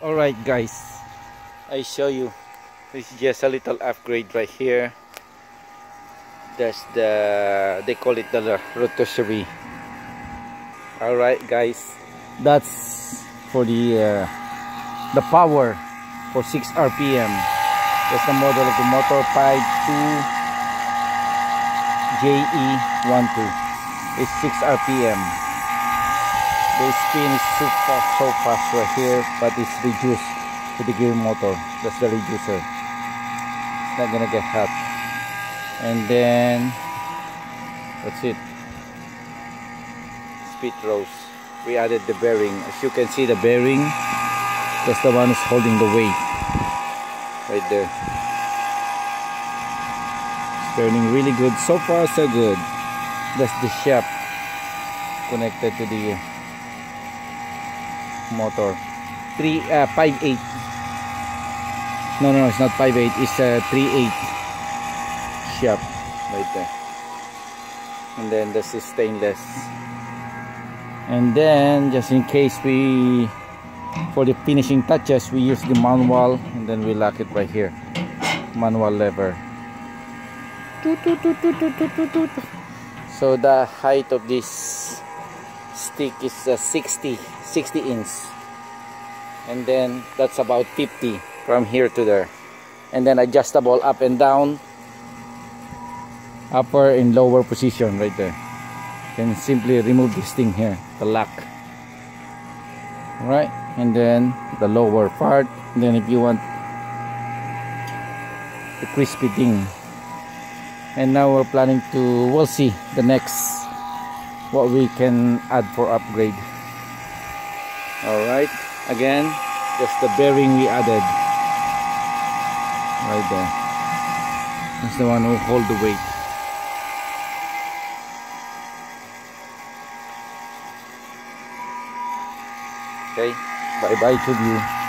Alright guys, I show you. This is just a little upgrade right here. That's the, they call it the rotisserie. Alright guys, that's for the uh, the power for 6 RPM. That's the model of the motor 52 JE12. It's 6 RPM the spin is so fast, so fast right here but it's reduced to the gear motor. That's the reducer. It's not gonna get hot. And then that's it. Speed rose we added the bearing. As you can see the bearing that's the one who's holding the weight. Right there. It's turning really good. So far so good. That's the shaft connected to the motor. 3 uh, 58 no no it's not 58 it's a uh, 38 shaft right there. And then this is stainless. And then just in case we for the finishing touches we use the manual and then we lock it right here. Manual lever. So the height of this stick is uh, 60 60 inch. And then that's about 50 from here to there. And then adjustable up and down upper and lower position right there. Can simply remove this thing here the lock. Right and then the lower part. And then if you want the crispy thing. And now we're planning to we'll see the next what we can add for upgrade. Alright again just the bearing we added. Right there. That's the one who hold the weight. Okay bye bye to you